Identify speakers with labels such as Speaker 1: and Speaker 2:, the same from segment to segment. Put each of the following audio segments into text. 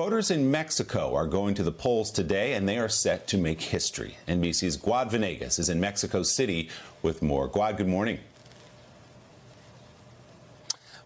Speaker 1: Voters in Mexico are going to the polls today, and they are set to make history. NBC's Guad Venegas is in Mexico City with more. Guad, good morning.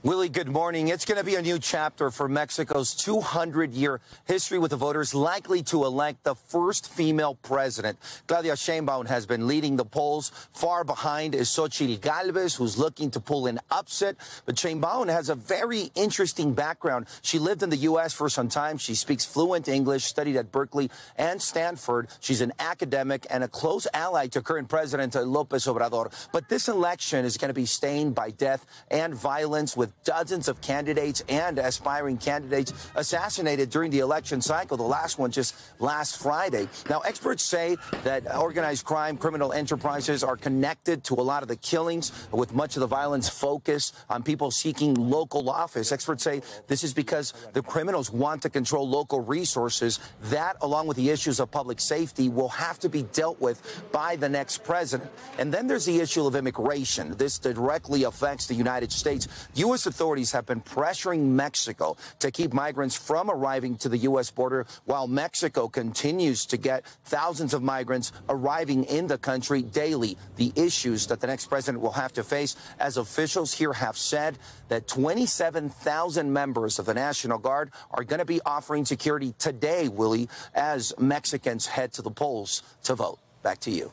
Speaker 2: Willie, good morning. It's going to be a new chapter for Mexico's 200 year history with the voters likely to elect the first female president. Claudia Sheinbaum has been leading the polls. Far behind is Xochitl Galvez, who's looking to pull an upset. But Sheinbaum has a very interesting background. She lived in the U.S. for some time. She speaks fluent English, studied at Berkeley and Stanford. She's an academic and a close ally to current President Lopez Obrador. But this election is going to be stained by death and violence with dozens of candidates and aspiring candidates assassinated during the election cycle. The last one just last Friday. Now, experts say that organized crime, criminal enterprises are connected to a lot of the killings, with much of the violence focused on people seeking local office. Experts say this is because the criminals want to control local resources. That, along with the issues of public safety, will have to be dealt with by the next president. And then there's the issue of immigration. This directly affects the United States. U.S authorities have been pressuring Mexico to keep migrants from arriving to the U.S. border while Mexico continues to get thousands of migrants arriving in the country daily. The issues that the next president will have to face, as officials here have said, that 27,000 members of the National Guard are going to be offering security today, Willie, as Mexicans head to the polls to vote. Back to you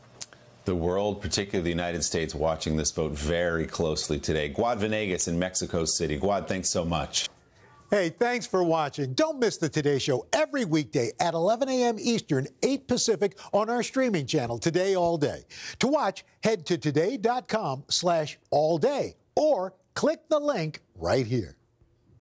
Speaker 1: the world, particularly the United States, watching this vote very closely today. Guad Venegas in Mexico City. Guad, thanks so much.
Speaker 3: Hey, thanks for watching. Don't miss the Today Show every weekday at 11 a.m. Eastern, 8 Pacific on our streaming channel, Today All Day. To watch, head to today.com slash all day or click the link right here.